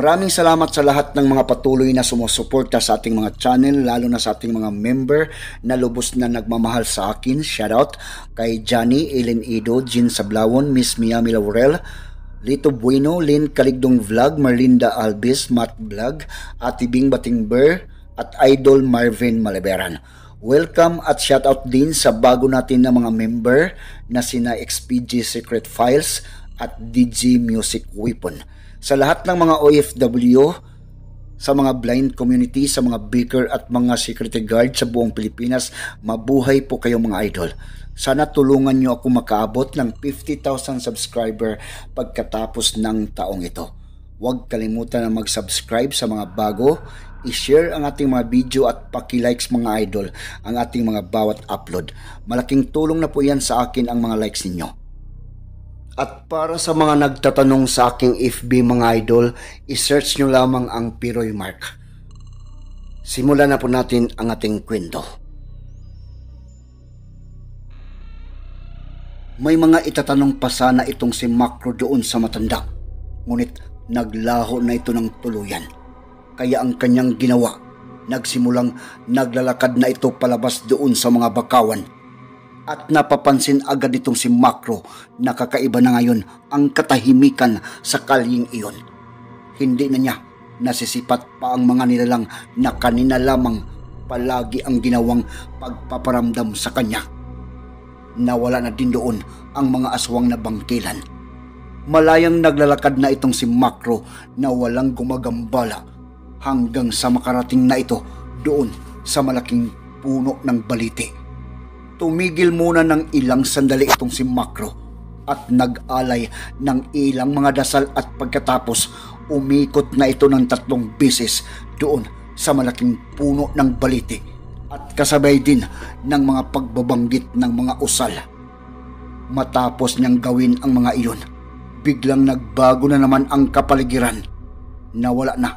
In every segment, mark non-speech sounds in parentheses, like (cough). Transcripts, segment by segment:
Maraming salamat sa lahat ng mga patuloy na sumusuporta sa ating mga channel, lalo na sa ating mga member na lubos na nagmamahal sa akin. Shoutout kay Johnny, Ellen Ido, Jean Sablawon, Miss Miami Laurel, Lito Bueno, Lynn Kaligdong Vlog, Marlinda Albis, Matt Vlog, Ate Bing Batingber, at Idol Marvin Malaberan. Welcome at shoutout din sa bago natin na mga member na sina XPG Secret Files at DG Music Weapon sa lahat ng mga OFW, sa mga blind community, sa mga baker at mga security guard sa buong Pilipinas, mabuhay po kayo mga idol. Sana tulungan nyo ako makaabot ng 50,000 subscriber pagkatapos ng taong ito. Huwag kalimutan na mag-subscribe sa mga bago, i-share ang ating mga video at paki-likes mga idol ang ating mga bawat upload. Malaking tulong na po yan sa akin ang mga likes ninyo. At para sa mga nagtatanong sa aking FB mga idol, isearch nyo lamang ang Piroy Mark. Simulan na po natin ang ating kwento. May mga itatanong pa sana itong si Macro doon sa matanda. Ngunit naglaho na ito ng tuluyan. Kaya ang kanyang ginawa, nagsimulang naglalakad na ito palabas doon sa mga bakawan at napapansin agad itong si Macro na kakaiba na ngayon ang katahimikan sa kalyeng iyon. Hindi na niya nasisipat pa ang mga nilalang na kanina lamang palagi ang ginawang pagpaparamdam sa kanya. Nawala na din doon ang mga aswang na bangkilan. Malayang naglalakad na itong si Macro na walang gumagambala hanggang sa makarating na ito doon sa malaking puno ng baliti tumigil muna ng ilang sandali itong si Macro at nag-alay ng ilang mga dasal at pagkatapos umikot na ito ng tatlong bisis doon sa malaking puno ng baliti at kasabay din ng mga pagbabanggit ng mga usal. Matapos niyang gawin ang mga iyon, biglang nagbago na naman ang kapaligiran. Nawala na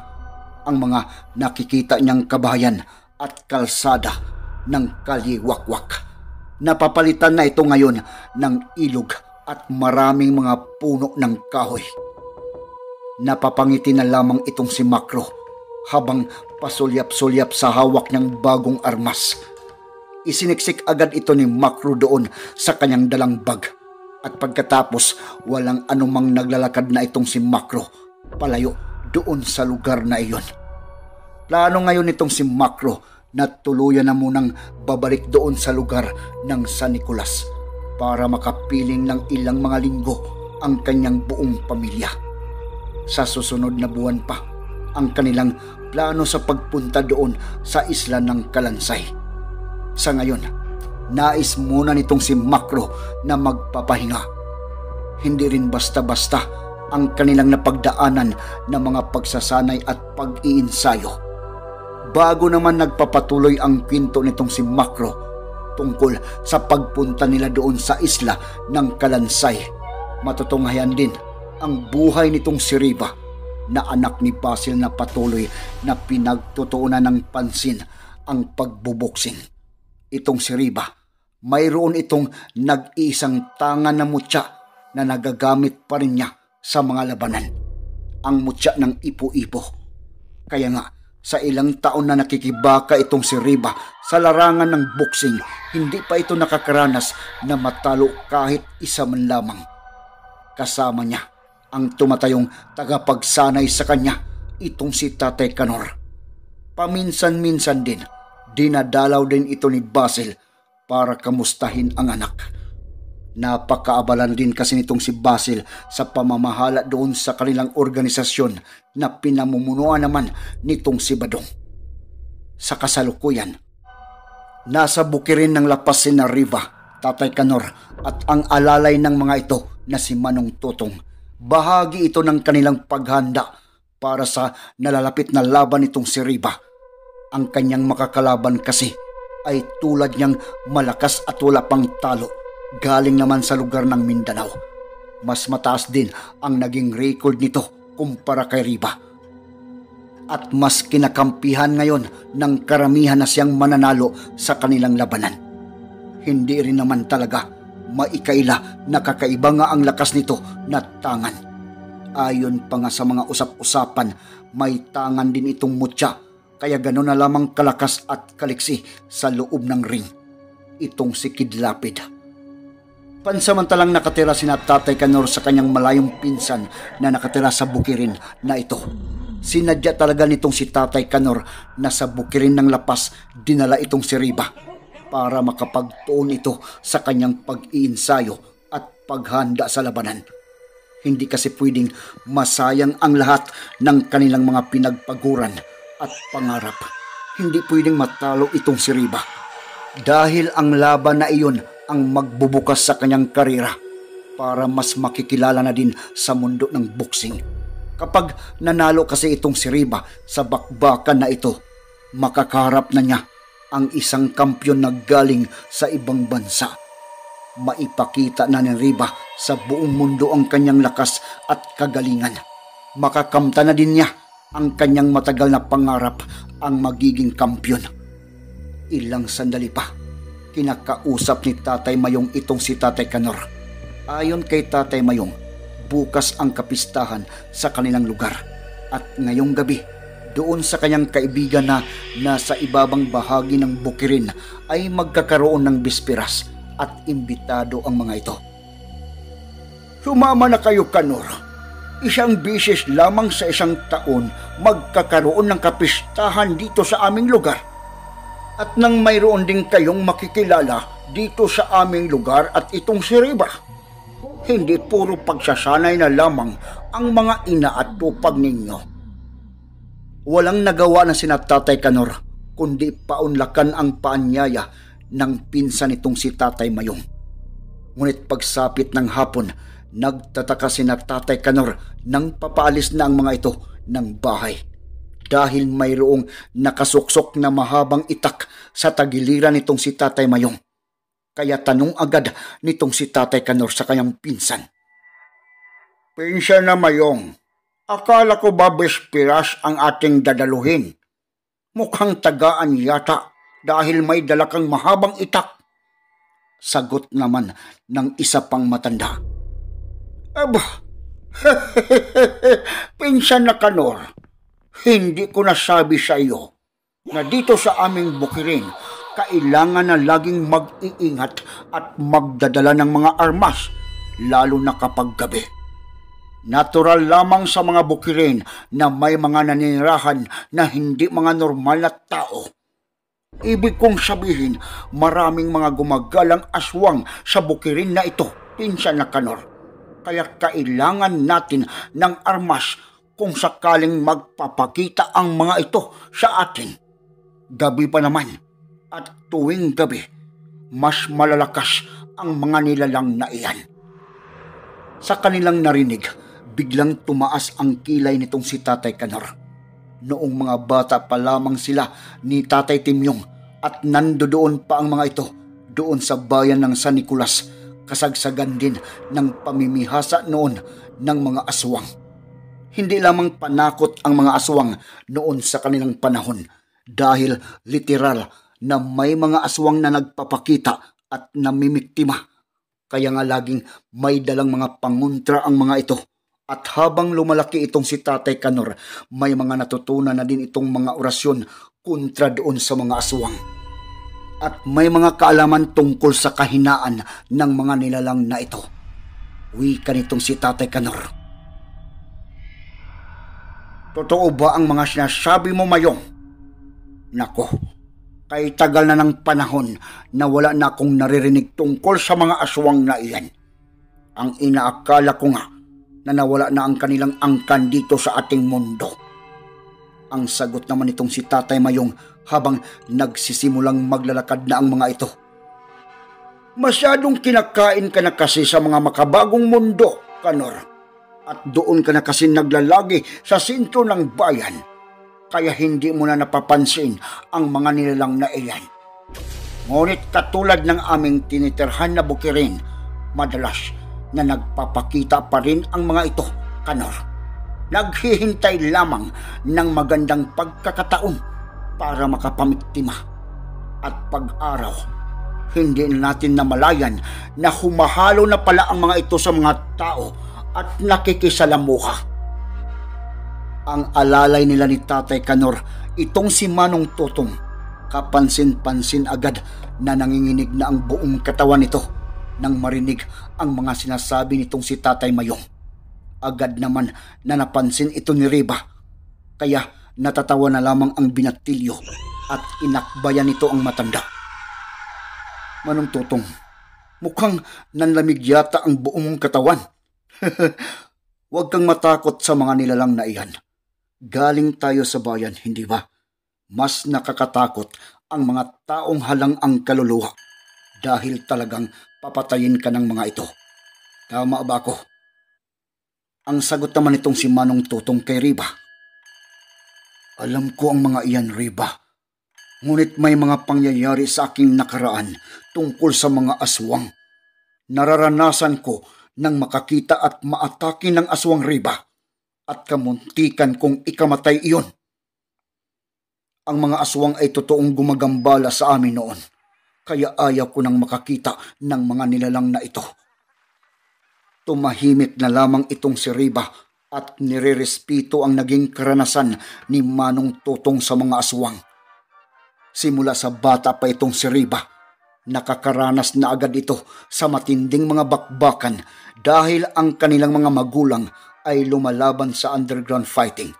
ang mga nakikita niyang kabahayan at kalsada ng kaliwakwak. Napapalitan na ito ngayon ng ilog at maraming mga puno ng kahoy. Napapangiti na lamang itong si Makro habang pasulyap-sulyap sa hawak niyang bagong armas. Isiniksik agad ito ni Makro doon sa kanyang dalang bag. At pagkatapos, walang anumang naglalakad na itong si Makro palayo doon sa lugar na iyon. Plano ngayon itong si Makro na tuluyan na munang babalik doon sa lugar ng San Nicolas para makapiling ng ilang mga linggo ang kanyang buong pamilya. Sa susunod na buwan pa, ang kanilang plano sa pagpunta doon sa isla ng Kalansay. Sa ngayon, nais muna nitong si Makro na magpapahinga. Hindi rin basta-basta ang kanilang napagdaanan ng mga pagsasanay at pag-iinsayo bago naman nagpapatuloy ang kwento nitong si Makro tungkol sa pagpunta nila doon sa isla ng Kalansay. Matutunghayan din ang buhay nitong si Riva na anak ni Basil na patuloy na pinagtutuunan ng pansin ang pagbuboksing. Itong si Riva, mayroon itong nag-iisang tangan na mutya na nagagamit pa rin niya sa mga labanan. Ang mutya ng ipo-ipo. Kaya nga, sa ilang taon na nakikibaka itong si Riba sa larangan ng boxing, hindi pa ito nakakaranas na matalo kahit isa man lamang. Kasama niya ang tumatayong tagapagsanay sa kanya, itong si Tatay Kanor. Paminsan-minsan din, dinadalaw din ito ni Basil para kamustahin ang anak Napakaabalan din kasi nitong si Basil sa pamamahala doon sa kanilang organisasyon na pinamumunuan naman nitong si Badong. Sa kasalukuyan, nasa bukirin ng lapas si Riva, Tatay Kanor at ang alalay ng mga ito na si Manong Tutong. Bahagi ito ng kanilang paghanda para sa nalalapit na laban nitong si Riva. Ang kanyang makakalaban kasi ay tulad niyang malakas at wala pang talo galing naman sa lugar ng Mindanao. Mas mataas din ang naging record nito kumpara kay Riba. At mas kinakampihan ngayon ng karamihan na siyang mananalo sa kanilang labanan. Hindi rin naman talaga maikaila na kakaiba nga ang lakas nito na tangan. Ayon pa nga sa mga usap-usapan, may tangan din itong mutya, kaya gano'n na lamang kalakas at kaliksi sa loob ng ring. Itong si Kidlapid. Pansamantalang nakatira si Tatay Kanor sa kanyang malayong pinsan na nakatira sa bukirin na ito. Sinadya talaga nitong si Tatay Kanor na sa bukirin ng lapas dinala itong si Riba para makapagtuon ito sa kanyang pag-iinsayo at paghanda sa labanan. Hindi kasi pwedeng masayang ang lahat ng kanilang mga pinagpaguran at pangarap. Hindi pwedeng matalo itong si Riba. Dahil ang laban na iyon ang magbubukas sa kanyang karira para mas makikilala na din sa mundo ng boxing. Kapag nanalo kasi itong si Riba sa bakbakan na ito, makakarap na niya ang isang kampyon na galing sa ibang bansa maipakita na ni Riba sa buong mundo ang kanyang lakas at kagalingan. Makakamta na din niya ang kanyang matagal na pangarap ang magiging kampyon. Ilang sandali pa, kinakausap ni Tatay Mayong itong si Tatay Kanor. Ayon kay Tatay Mayong, bukas ang kapistahan sa kanilang lugar. At ngayong gabi, doon sa kanyang kaibigan na nasa ibabang bahagi ng bukirin ay magkakaroon ng bispiras at imbitado ang mga ito. Sumama na kayo, Kanor. Isang bisis lamang sa isang taon magkakaroon ng kapistahan dito sa aming lugar. At nang mayroon din kayong makikilala dito sa aming lugar at itong si Riba. Hindi puro pagsasanay na lamang ang mga ina at tupag ninyo. Walang nagawa na sinatatay Kanor, kundi paunlakan ang paanyaya ng pinsan nitong si Tatay Mayong. Ngunit pagsapit ng hapon, nagtataka si Tatay Kanor nang papaalis na ang mga ito ng bahay. Dahil mayroong nakasuksok na mahabang itak sa tagiliran nitong si Tatay Mayong. Kaya tanong agad nitong si Tatay Kanor sa kanyang pinsan. Pinsan na Mayong, akala ko ba bespiras ang ating dadaluhin? Mukhang tagaan yata dahil may dala kang mahabang itak. Sagot naman ng isa pang matanda. Aba, (laughs) pinsan na kanor, hindi ko nasabi sa iyo na dito sa aming bukirin, kailangan na laging mag-iingat at magdadala ng mga armas, lalo na kapag gabi. Natural lamang sa mga bukirin na may mga naninirahan na hindi mga normal na tao Ibig kong sabihin, maraming mga gumagalang aswang sa bukirin na ito, pinsan na kanor. Kaya kailangan natin ng armas kung sakaling magpapakita ang mga ito sa atin. Gabi pa naman at tuwing gabi, mas malalakas ang mga nilalang na iyan. Sa kanilang narinig, biglang tumaas ang kilay nitong si Tatay Kanor Noong mga bata pa lamang sila ni Tatay Timyong at nandoon pa ang mga ito doon sa bayan ng San Nicolas, kasagsagan din ng pamimihasa noon ng mga aswang. Hindi lamang panakot ang mga aswang noon sa kanilang panahon dahil literal na may mga aswang na nagpapakita at namimiktima. Kaya nga laging may dalang mga panguntra ang mga ito at habang lumalaki itong si Tatay Kanor, may mga natutunan na din itong mga orasyon kontra doon sa mga aswang. At may mga kaalaman tungkol sa kahinaan ng mga nilalang na ito. Wika nitong si Tatay Kanor. Totoo ba ang mga sinasabi mo, Mayong? Nako, kay tagal na ng panahon na wala na akong naririnig tungkol sa mga aswang na iyan. Ang inaakala ko nga na nawala na ang kanilang angkan dito sa ating mundo. Ang sagot naman itong si Tatay Mayong habang nagsisimulang maglalakad na ang mga ito. Masyadong kinakain ka na kasi sa mga makabagong mundo, Kanor. At doon ka na kasi naglalagi sa sintro ng bayan. Kaya hindi mo na napapansin ang mga nilalang na iyan. Ngunit katulad ng aming tinitirhan na bukirin, madalas na nagpapakita pa rin ang mga ito, Kanor. Naghihintay lamang ng magandang pagkakataon para makapamiktima. At pag-araw, hindi natin namalayan na humahalo na pala ang mga ito sa mga tao at nakikisalamuha. Ang alalay nila ni Tatay Kanor, itong si Manong Tutong, kapansin-pansin agad na nanginginig na ang buong katawan nito nang marinig ang mga sinasabi nitong si Tatay Mayong. Agad naman na napansin ito ni Riba, kaya natatawa na lamang ang binatilyo at inakbayan nito ang matanda. Manong Tutong, mukhang nanlamig yata ang buong katawan. (laughs) Huwag kang matakot sa mga nilalang na iyan. Galing tayo sa bayan, hindi ba? Mas nakakatakot ang mga taong halang ang kaluluwa dahil talagang papatayin ka ng mga ito. Tama ba ako? Ang sagot naman itong si Manong Tutong kay Riba. Alam ko ang mga iyan, Riba. Ngunit may mga pangyayari sa aking nakaraan tungkol sa mga aswang. Nararanasan ko nang makakita at maatake ng aswang Riba at kamuntikan kung ikamatay iyon. Ang mga aswang ay totoong gumagambala sa amin noon, kaya ayaw ko nang makakita ng mga nilalang na ito. Tumahimik na lamang itong si Riba at nirerespito ang naging karanasan ni Manong Tutong sa mga aswang. Simula sa bata pa itong si Riba, nakakaranas na agad ito sa matinding mga bakbakan dahil ang kanilang mga magulang ay lumalaban sa underground fighting.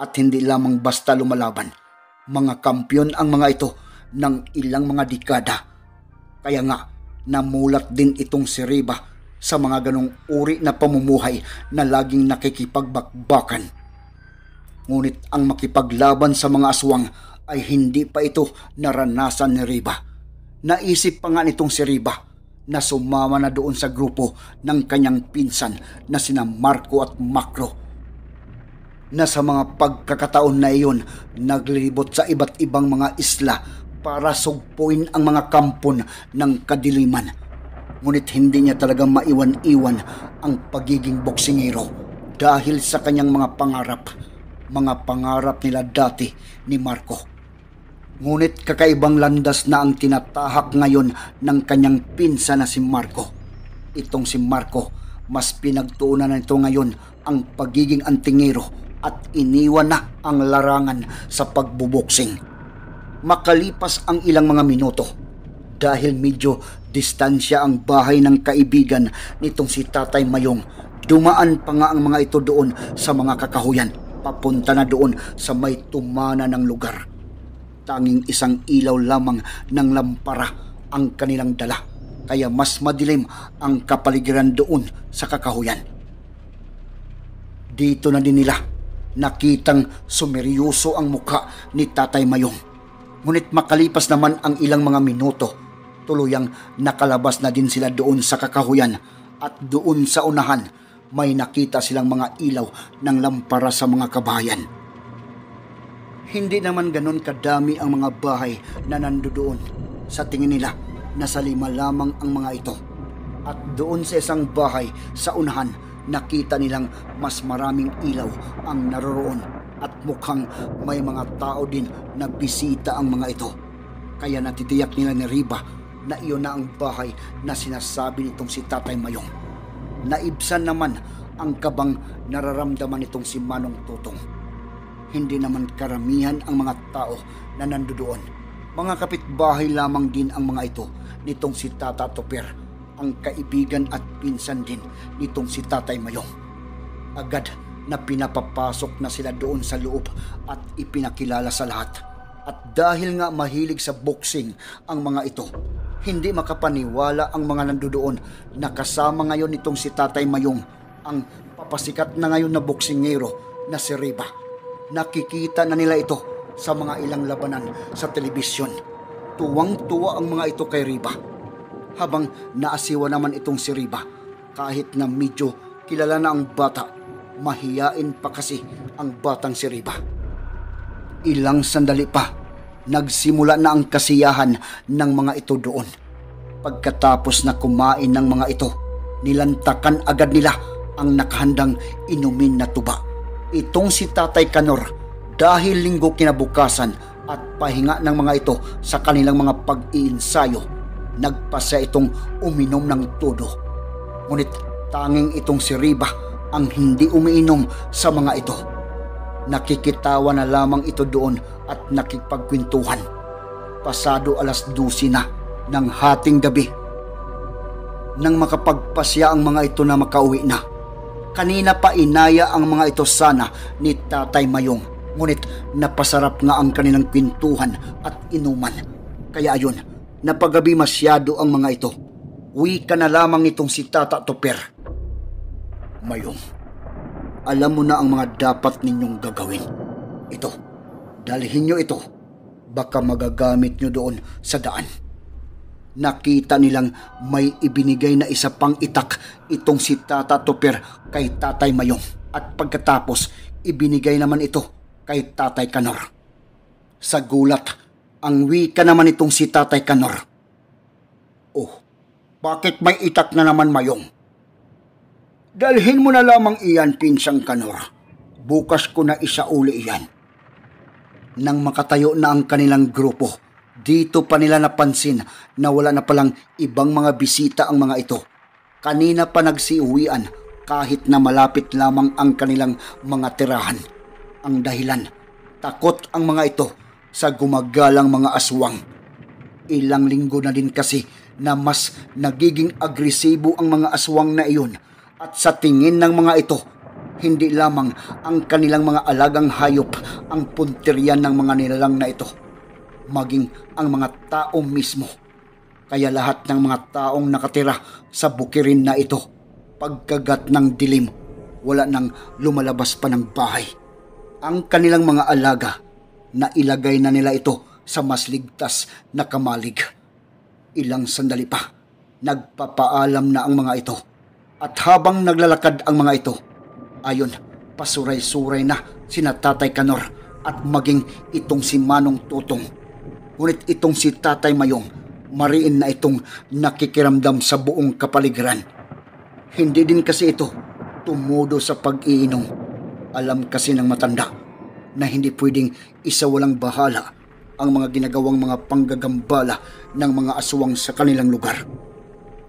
At hindi lamang basta lumalaban, mga kampyon ang mga ito ng ilang mga dekada. Kaya nga, namulat din itong si Riba sa mga ganong uri na pamumuhay na laging nakikipagbakbakan. Ngunit ang makipaglaban sa mga aswang ay hindi pa ito naranasan ni Riba. Naisip pa nga nitong si Riba na sumama na doon sa grupo ng kanyang pinsan na sina Marco at Macro. Na sa mga pagkakataon na iyon, naglilibot sa iba't ibang mga isla para sugpuin ang mga kampon ng kadiliman. Ngunit hindi niya talaga maiwan-iwan ang pagiging boksingero dahil sa kanyang mga pangarap, mga pangarap nila dati ni Marco. Ngunit kakaibang landas na ang tinatahak ngayon ng kanyang pinsa na si Marco. Itong si Marco, mas pinagtuunan na ito ngayon ang pagiging antingero at iniwan na ang larangan sa pagbuboksing. Makalipas ang ilang mga minuto, dahil medyo distansya ang bahay ng kaibigan nitong si Tatay Mayong, dumaan pa nga ang mga ito doon sa mga kakahuyan, papunta na doon sa may tumana ng lugar tanging isang ilaw lamang ng lampara ang kanilang dala kaya mas madilim ang kapaligiran doon sa kakahuyan. Dito na din nila nakitang sumeryoso ang mukha ni Tatay Mayong. Ngunit makalipas naman ang ilang mga minuto, tuluyang nakalabas na din sila doon sa kakahuyan at doon sa unahan may nakita silang mga ilaw ng lampara sa mga kabayan hindi naman ganon kadami ang mga bahay na nandoon. Sa tingin nila, nasa lima lamang ang mga ito. At doon sa isang bahay sa unahan, nakita nilang mas maraming ilaw ang naroroon at mukhang may mga tao din na bisita ang mga ito. Kaya natitiyak nila ni Riba na iyon na ang bahay na sinasabi nitong si Tatay Mayong. Naibsan naman ang kabang nararamdaman nitong si Manong Tutong hindi naman karamihan ang mga tao na nandoon. Mga kapitbahay lamang din ang mga ito nitong si Tata Toper, ang kaibigan at pinsan din nitong si Tatay Mayong. Agad na pinapapasok na sila doon sa loob at ipinakilala sa lahat. At dahil nga mahilig sa boxing ang mga ito, hindi makapaniwala ang mga nandoon na kasama ngayon nitong si Tatay Mayong ang papasikat na ngayon na boksingero na si Riba Nakikita na nila ito sa mga ilang labanan sa telebisyon. Tuwang-tuwa ang mga ito kay Riba. Habang naasiwa naman itong si Riba, kahit na medyo kilala na ang bata, mahiyain pa kasi ang batang si Riba. Ilang sandali pa, nagsimula na ang kasiyahan ng mga ito doon. Pagkatapos na kumain ng mga ito, nilantakan agad nila ang nakahandang inumin na tuba itong si Tatay Kanor dahil linggo kinabukasan at pahinga ng mga ito sa kanilang mga pag-iinsayo, nagpasya itong uminom ng todo. Ngunit tanging itong si Riba ang hindi umiinom sa mga ito. Nakikitawa na lamang ito doon at nakipagkwentuhan. Pasado alas 12 na ng hating gabi. Nang makapagpasya ang mga ito na makauwi na. Kanina pa inaya ang mga ito sana ni Tatay Mayong. Ngunit napasarap nga ang kanilang kwentuhan at inuman. Kaya ayun, napagabi masyado ang mga ito. Uwi ka na lamang nitong si Tata Toper. Mayong, alam mo na ang mga dapat ninyong gagawin. Ito, dalhin nyo ito. Baka magagamit nyo doon sa daan. Nakita nilang may ibinigay na isa pang itak itong si Tata Toper kay Tatay Mayong. At pagkatapos, ibinigay naman ito kay Tatay Kanor. Sa gulat, ang wika naman itong si Tatay Kanor. Oh, bakit may itak na naman mayong? Dalhin mo na lamang iyan, pinsang Kanor. Bukas ko na isa uli iyan. Nang makatayo na ang kanilang grupo, dito pa nila napansin na wala na palang ibang mga bisita ang mga ito. Kanina pa nagsiuwian kahit na malapit lamang ang kanilang mga tirahan. Ang dahilan, takot ang mga ito sa gumagalang mga aswang. Ilang linggo na din kasi na mas nagiging agresibo ang mga aswang na iyon at sa tingin ng mga ito, hindi lamang ang kanilang mga alagang hayop ang punteriyan ng mga nilalang na ito, maging ang mga tao mismo. Kaya lahat ng mga taong nakatira sa bukirin na ito, pagkagat ng dilim, wala nang lumalabas pa ng bahay. Ang kanilang mga alaga na ilagay na nila ito sa mas ligtas na kamalig. Ilang sandali pa, nagpapaalam na ang mga ito. At habang naglalakad ang mga ito, ayon, pasuray-suray na sina Tatay Kanor at maging itong si Manong Tutong. Ngunit itong si Tatay Mayong, mariin na itong nakikiramdam sa buong kapaligiran. Hindi din kasi ito tumudo sa pag-iinom. Alam kasi ng matanda na hindi pwedeng isawalang bahala ang mga ginagawang mga panggagambala ng mga aswang sa kanilang lugar.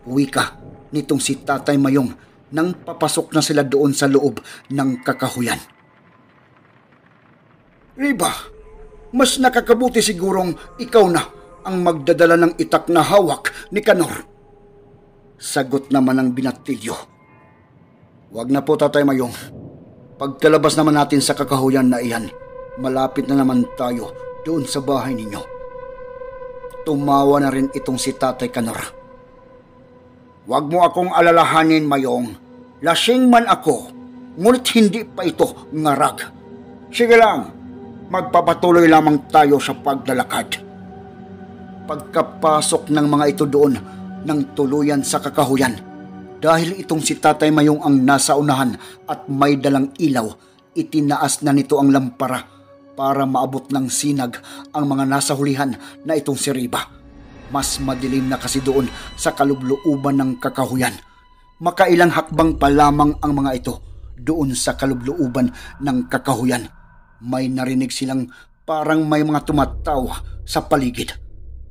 Wika nitong si Tatay Mayong nang papasok na sila doon sa loob ng kakahuyan. Riba, mas nakakabuti sigurong ikaw na ang magdadala ng itak na hawak ni Kanor. Sagot naman ng binatilyo. Huwag na po, Tatay Mayong. Pagkalabas naman natin sa kakahuyan na iyan, malapit na naman tayo doon sa bahay ninyo. Tumawa na rin itong si Tatay Kanor. Huwag mo akong alalahanin, Mayong. Lasing man ako, ngunit hindi pa ito ngarag. Sige lang, magpapatuloy lamang tayo sa paglalakad. Pagkapasok ng mga ito doon ng tuluyan sa kakahuyan, dahil itong si Tatay Mayong ang nasa unahan at may dalang ilaw, itinaas na nito ang lampara para maabot ng sinag ang mga nasa hulihan na itong si Riba mas madilim na kasi doon sa kalublooban ng kakahuyan. Makailang hakbang pa lamang ang mga ito doon sa kalublooban ng kakahuyan. May narinig silang parang may mga tumatawa sa paligid.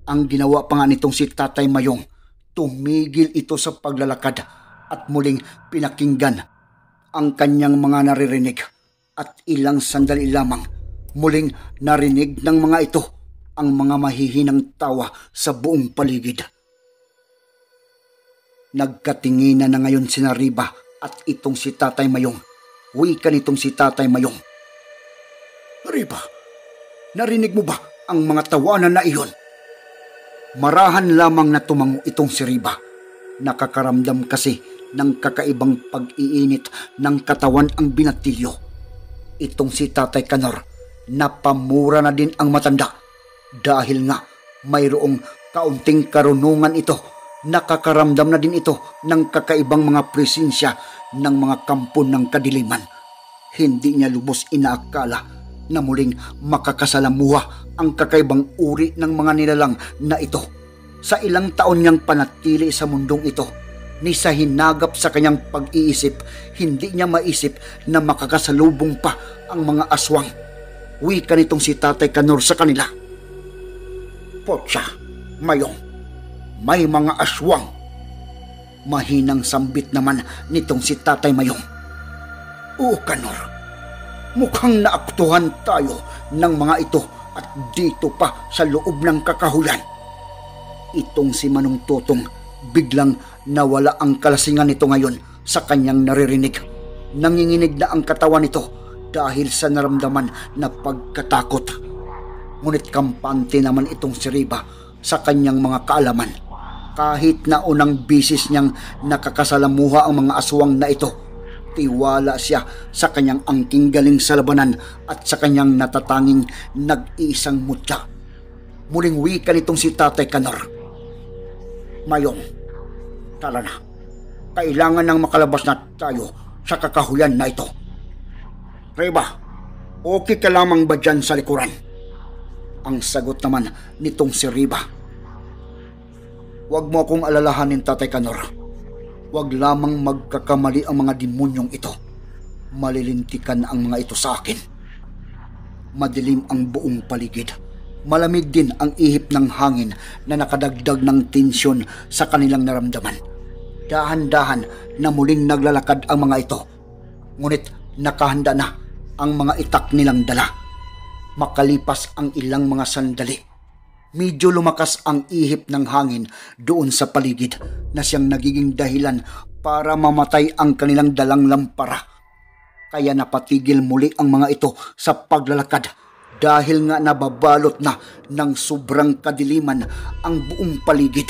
Ang ginawa pa nga nitong si Tatay Mayong, tumigil ito sa paglalakad at muling pinakinggan ang kanyang mga naririnig at ilang sandali lamang muling narinig ng mga ito ang mga mahihinang tawa sa buong paligid. Nagkatinginan na ngayon si Nariba at itong si Tatay Mayong. Wika nitong si Tatay Mayong. Riba, narinig mo ba ang mga tawanan na iyon? Marahan lamang na tumango itong si Riba. Nakakaramdam kasi ng kakaibang pag-iinit ng katawan ang binatilyo. Itong si Tatay Kanor, napamura na din ang matanda dahil nga mayroong kaunting karunungan ito, nakakaramdam na din ito ng kakaibang mga presensya ng mga kampo ng kadiliman. Hindi niya lubos inaakala na muling makakasalamuha ang kakaibang uri ng mga nilalang na ito. Sa ilang taon niyang panatili sa mundong ito, ni sa hinagap sa kanyang pag-iisip, hindi niya maisip na makakasalubong pa ang mga aswang. Wika nitong si Tatay Kanor sa kanila Potsa, mayong, may mga aswang. Mahinang sambit naman nitong si Tatay Mayong. Oo, Kanor. Mukhang naaktuhan tayo ng mga ito at dito pa sa loob ng kakahuyan. Itong si Manong Totong biglang nawala ang kalasingan nito ngayon sa kanyang naririnig. Nanginginig na ang katawan nito dahil sa naramdaman na pagkatakot. Ngunit kampante naman itong si Riba sa kanyang mga kaalaman. Kahit na unang bisis niyang nakakasalamuha ang mga aswang na ito, tiwala siya sa kanyang angking galing sa labanan at sa kanyang natatanging nag-iisang mutya. Muling wika nitong si Tatay Kanor. Mayong, tala na. Kailangan nang makalabas na tayo sa kakahuyan na ito. Reba, okay ka lamang ba dyan sa likuran? Ang sagot naman nitong si Reba. Huwag mo akong alalahanin, Tatay Kanor. Huwag lamang magkakamali ang mga demonyong ito. Malilintikan ang mga ito sa akin. Madilim ang buong paligid. Malamig din ang ihip ng hangin na nakadagdag ng tensyon sa kanilang naramdaman. Dahan-dahan na muling naglalakad ang mga ito. Ngunit nakahanda na ang mga itak nilang dala. Makalipas ang ilang mga sandali, medyo lumakas ang ihip ng hangin doon sa paligid na siyang nagiging dahilan para mamatay ang kanilang dalang lampara. Kaya napatigil muli ang mga ito sa paglalakad dahil nga nababalot na ng sobrang kadiliman ang buong paligid.